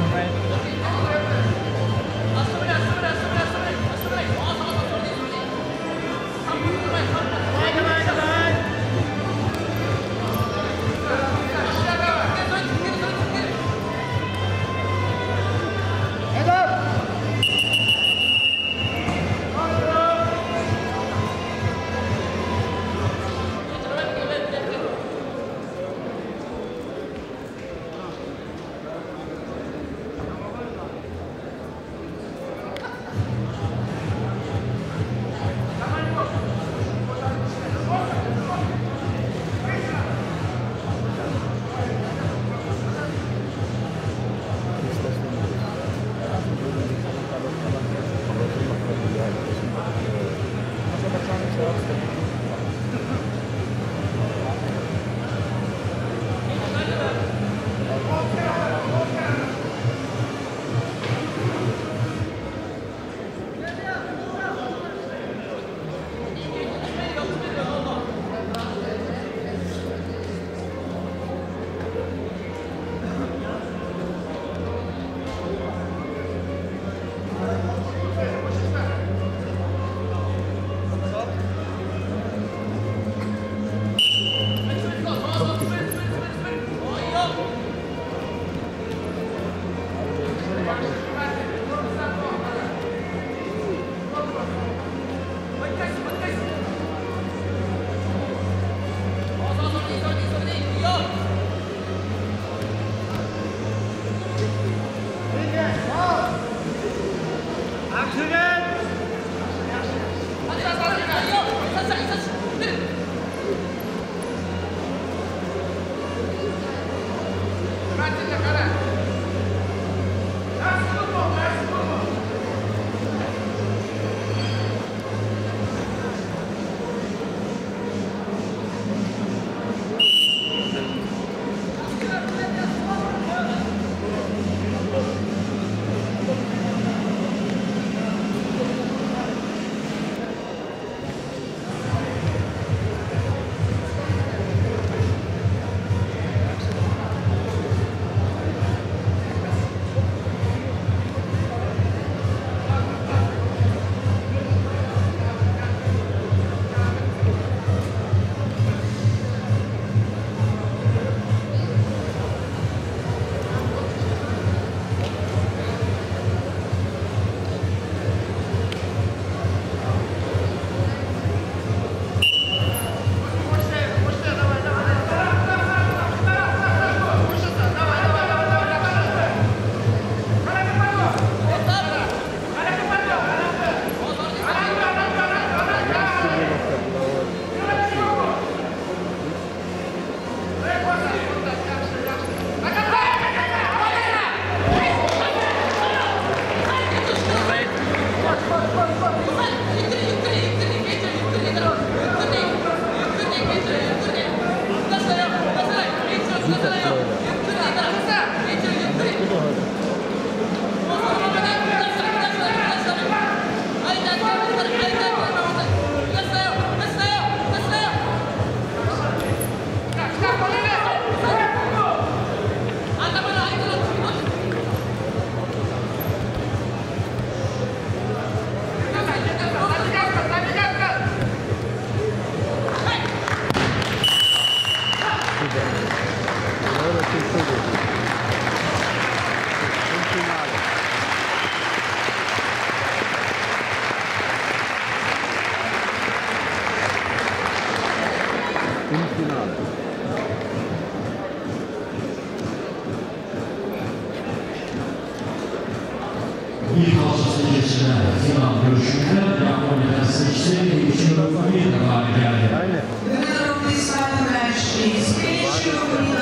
one way. Светлична Зима Плющенко, Япония Сычцы и Чуров Мин Мамгали. Вы народные слова наши, Светлична